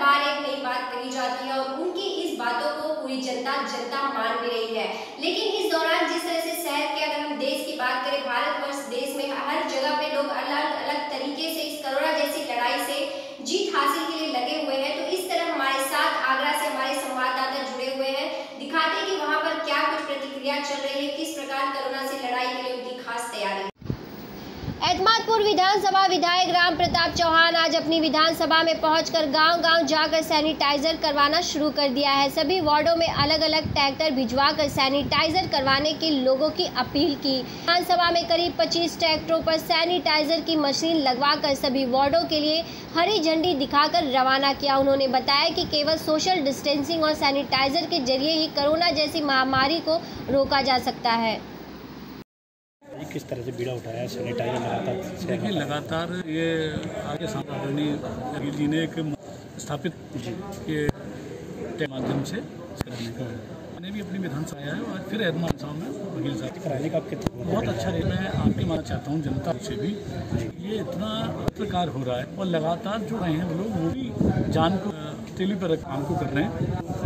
बार एक नई बात कही जाती है और उनकी इस बातों को पूरी जनता जनता मान भी रही है। लेकिन इस दौरान जिस तरह से शहर के अगर हम देश की बात करें, भारतवर्ष देश में हर जगह पे लोग अलग अलग तरीके से इस कोरोना जैसी लड़ाई से जीत हासिल के लिए लगे हुए हैं। तो इस तरह हमारे साथ आगरा से हमारे संवाददाता जुड़े हुए हैं। दिखाते हैं कि वहाँ पर क्या कुछ प्रतिक्रिया चल रही है, किस प्रकार कोरोना से लड़ाई के लिए उनकी खास तैयारी एतमादपुर विधानसभा विधायक राम प्रताप चौहान आज अपनी विधानसभा में पहुंचकर गांव-गांव जाकर सैनिटाइजर करवाना शुरू कर दिया है। सभी वार्डों में अलग-अलग ट्रैक्टर भिजवाकर सैनिटाइजर करवाने की लोगों की अपील की। विधानसभा में करीब 25 ट्रैक्टरों पर सैनिटाइजर की मशीन लगवाकर सभी वार्डों के लिए हरी झंडी दिखाकर रवाना किया। उन्होंने बताया कि केवल सोशल डिस्टेंसिंग और सैनिटाइजर के ज़रिए ही कोरोना जैसी महामारी को रोका जा सकता है। किस तरह से बीड़ा उठाया सैनिटाइजर लगातार देखिए लगातार? ये आगे आदरणीय अनिल जी ने एक स्थापित के के माध्यम से कराने का मैंने भी अपनी विधानसभा आया है और फिर एहतमान साहब में वकील साहब। कराने का कितना बहुत अच्छा रही। मैं आपके माना चाहता हूँ जनता से भी। ये इतना पत्रकार हो रहा है और लगातार जो रहे हैं वो लोग वो भी जान को तेली पर काम को कर रहे हैं।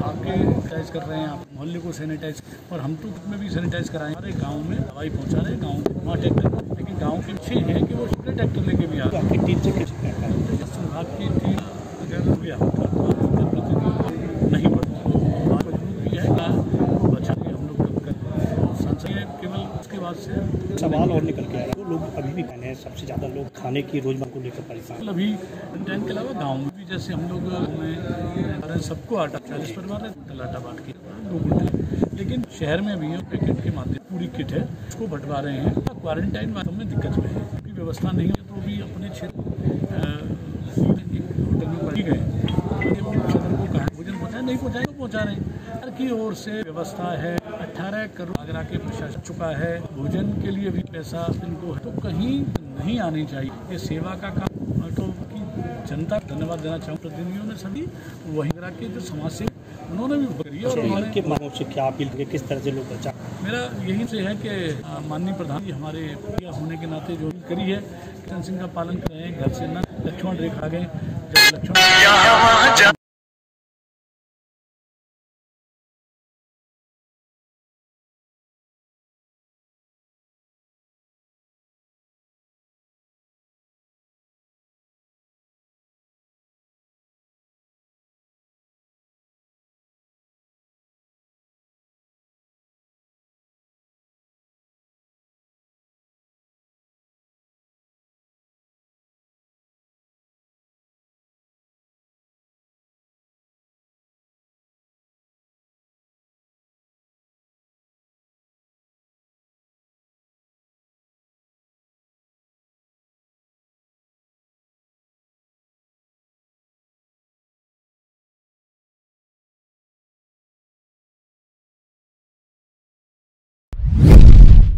आपके सैनिटाइज कर रहे हैं, आप मोहल्ले को सैनिटाइज और हम तो खुद में भी सैनिटाइज कराएँ। हमारे गाँव में दवाई पहुँचा रहे हैं, गाँव में लेकिन गाँव के अच्छे हैं कि वो ट्रैक्टर लेके भी आ तो रहे हैं स्वास्थ्य विभाग की टीम अगर भी आता तो जनप्रतिनिधि नहीं बढ़ता मज़बूत भी है का बचा के हम लोग कर संसद केवल उसके बाद से। सवाल और निकल के आ रहा है। लोग अभी भी कहने हैं सबसे ज़्यादा लोग खाने की रोज़मर्रा को लेकर परेशान अभी कंटेंट के अलावा गाँव में भी जैसे हम लोग सबको आटा चालीस परिवार है आटा बांट के। दो कुंटल लेकिन शहर में भी पैकेट के माध्यम पूरी किट है उसको बंटवा रहे हैं। क्वारंटाइन वालों में दिक्कत में है। क्योंकि व्यवस्था नहीं है तो भी अपने क्षेत्र होटल में बढ़ी गए। भोजन पहुँचाए नहीं पहुँचाए तो पहुँचा रहे हैं। सर की ओर से व्यवस्था है। अट्ठारह करोड़ आगरा के प्रशासन चुका है भोजन के लिए भी पैसा इनको है। तो कहीं नहीं आनी चाहिए। ये सेवा का काम तो की जनता धन्यवाद देना चाहूँ। प्रतिनिधियों ने सभी वही आगरा के जो समाज से उन्होंने भी करी और हमारे के से क्या अपील करें किस तरह से लोग बचा? मेरा यही से है कि माननीय प्रधान जी हमारे प्रिय होने के नाते जो भी करी है डिस्टेंसिंग का पालन करें घर से न लक्ष्मण रेखा गए जब लक्ष्मण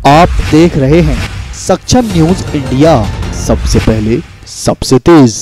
आप देख रहे हैं सक्षम न्यूज़ इंडिया। सबसे पहले सबसे तेज।